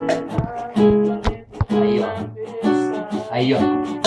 哎呦！哎呦！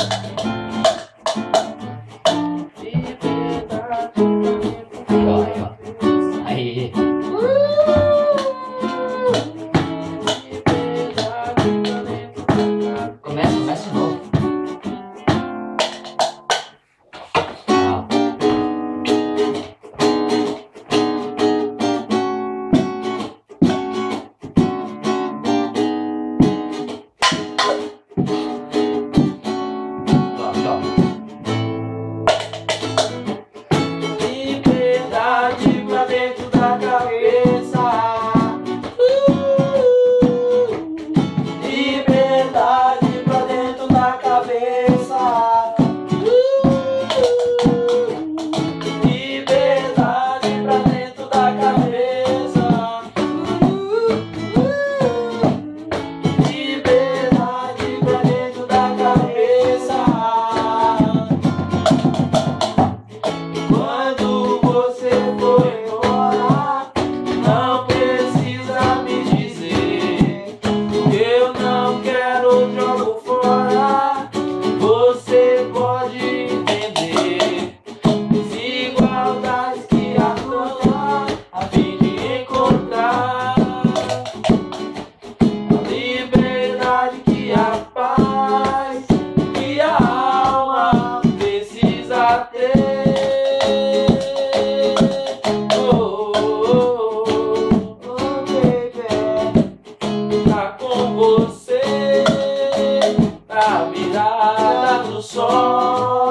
Do sol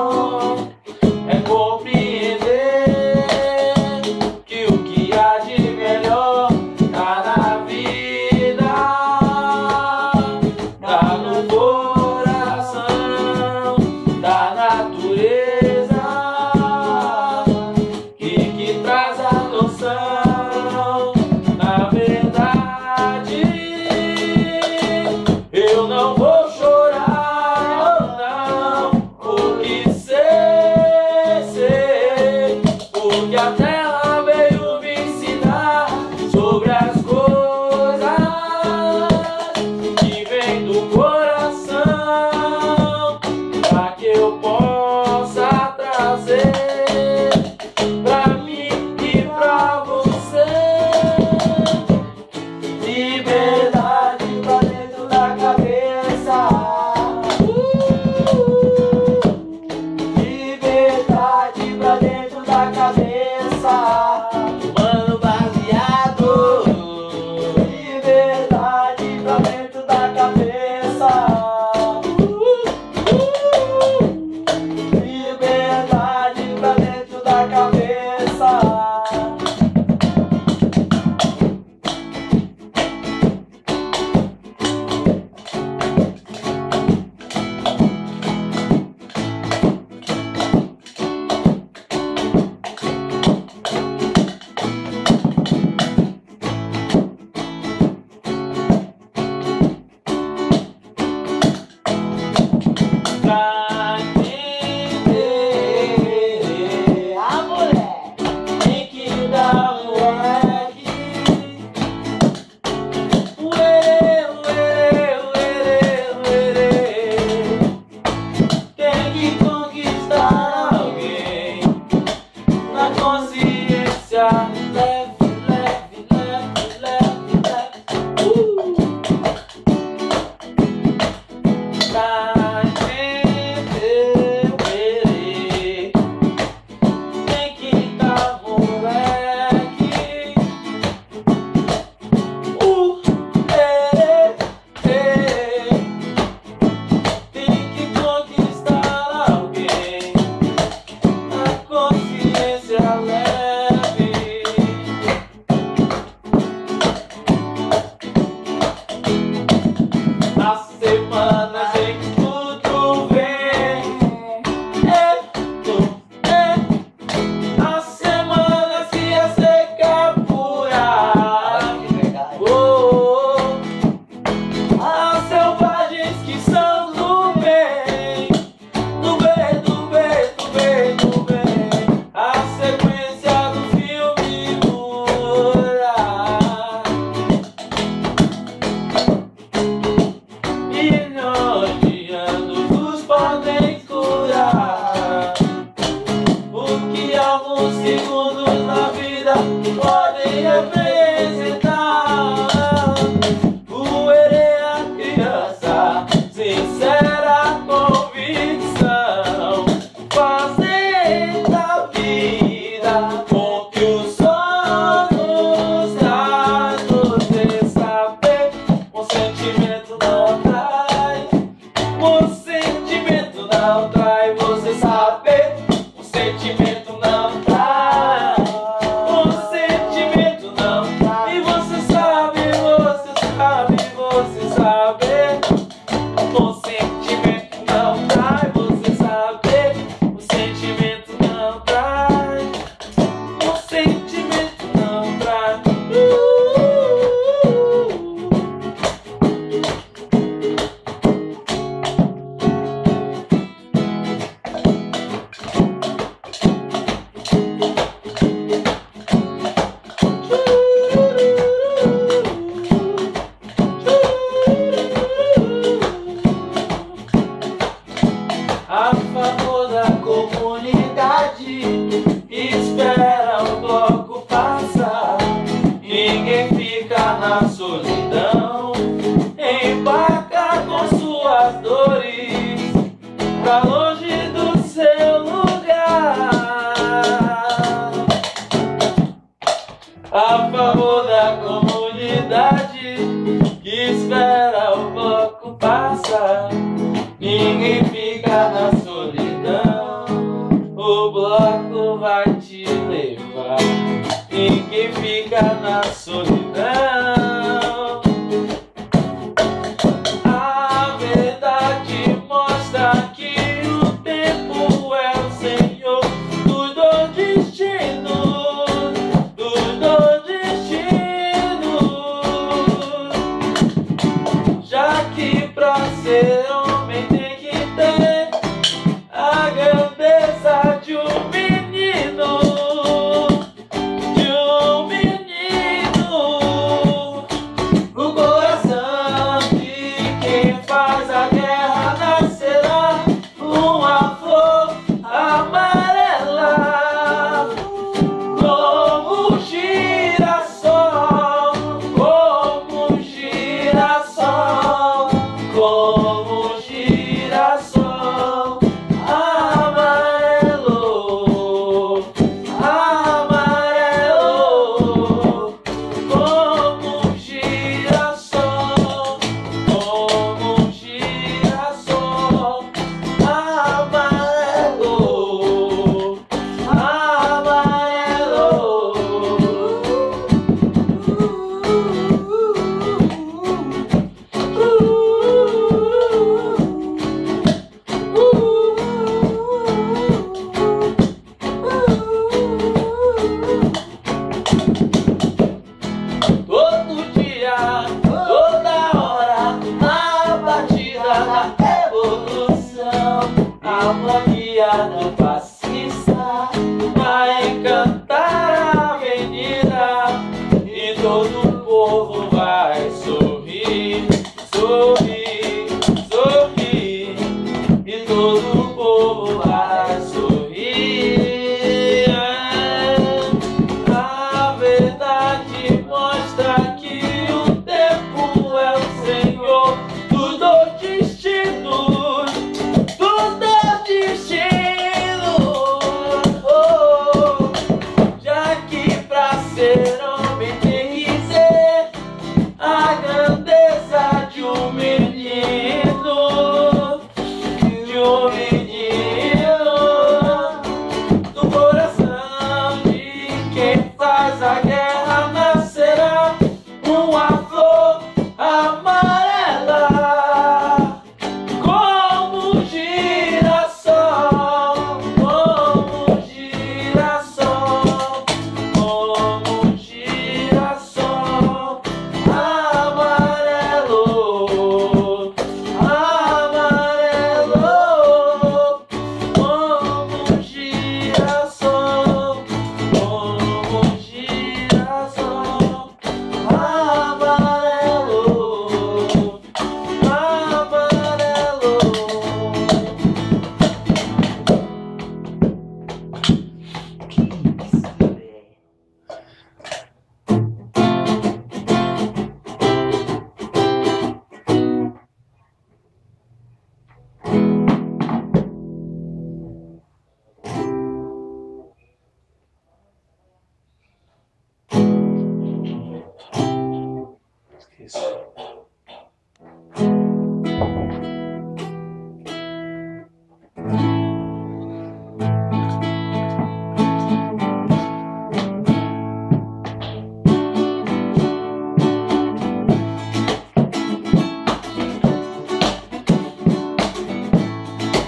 Ninguém fica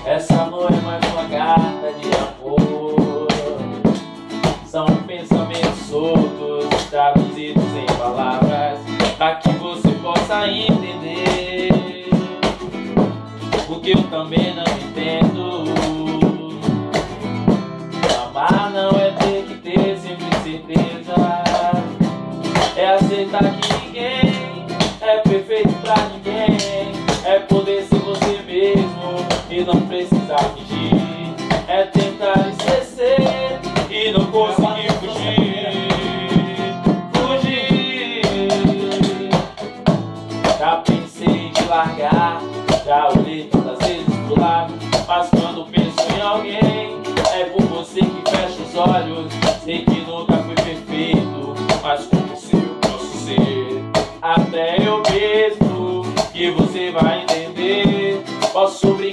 Essa não é mais uma gata de amor. São pensamentos soltos, traduzidos em palavras. Também não entendo. Amar não é ter que ter sempre certeza. É aceitar que ninguém é perfeito pra ninguém. É poder ser você mesmo e não precisar fingir. É tentar esquecer e não conseguir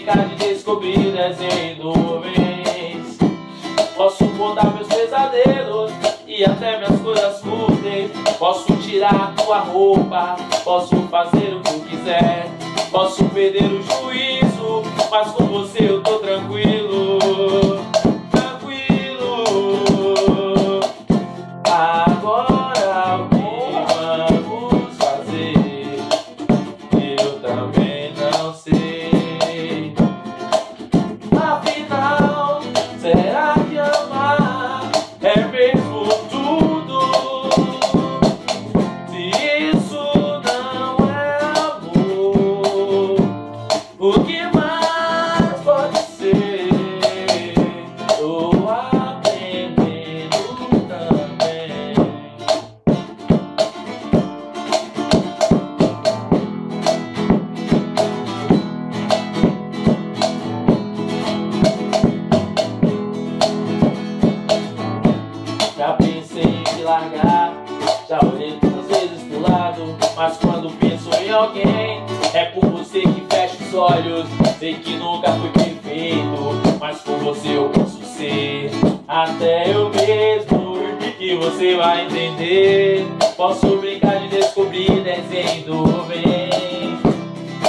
De descobrir desenho nuvens. Posso contar meus pesadelos e até minhas coisas fúteis. Posso tirar tua roupa, posso fazer o que eu quiser. Posso perder o juízo, mas com você eu tô. Tranquilo. Entender. Posso brincar de descobrir desenho do bem.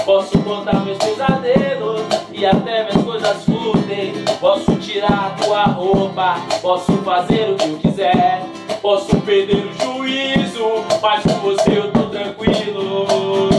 Posso contar meus pesadelos e até minhas coisas fúteis. Posso tirar tua roupa, posso fazer o que eu quiser. Posso perder o juízo, mas com você eu tô. Tranquilo,